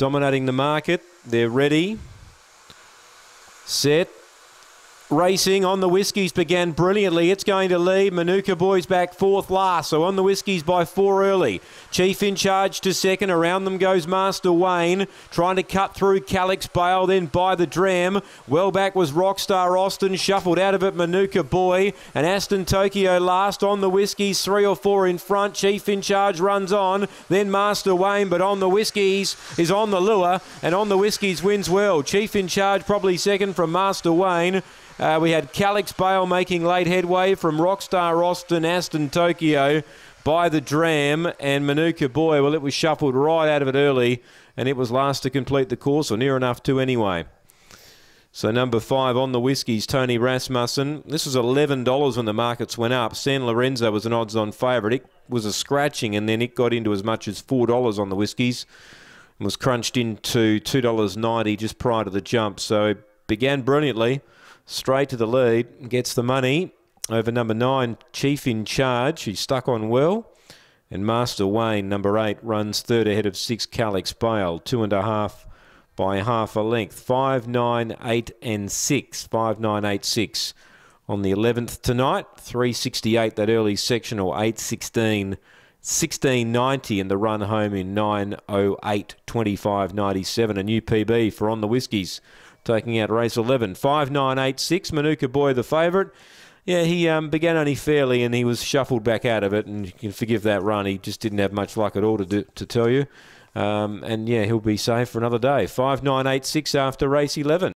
dominating the market. They're ready. Set. Racing on the whiskies began brilliantly. It's going to lead. Manuka Boys back fourth last. So on the whiskies by four early. Chief in charge to second. Around them goes Master Wayne. Trying to cut through Calix Bale. Then by the dram. Well back was Rockstar Austin. Shuffled out of it Manuka Boy. And Aston Tokyo last on the whiskies. Three or four in front. Chief in charge runs on. Then Master Wayne. But on the whiskies is on the lure. And on the whiskies wins well. Chief in charge probably second from Master Wayne. Uh, we had Calix Bale making late headway from Rockstar Austin, Aston Tokyo by the Dram, and Manuka Boy. Well, it was shuffled right out of it early, and it was last to complete the course, or near enough to anyway. So number five on the whiskies, Tony Rasmussen. This was eleven dollars when the markets went up. San Lorenzo was an odds-on favourite. It was a scratching, and then it got into as much as four dollars on the whiskies, and was crunched into two dollars ninety just prior to the jump. So it began brilliantly straight to the lead, gets the money over number nine, Chief in Charge. He's stuck on well. And Master Wayne, number eight, runs third ahead of six, Calix Bale, two and a half by half a length. Five, nine, eight, and six. Five, nine, eight, six on the 11th tonight. 368 that early sectional, 816. 1690 and the run home in 908 2597 a new PB for on the whiskies taking out race 11. 5986, Manuka Boy the favourite. Yeah, he um, began only fairly and he was shuffled back out of it, and you can forgive that run. He just didn't have much luck at all to, do, to tell you. Um, and yeah, he'll be safe for another day. 5986 after race 11.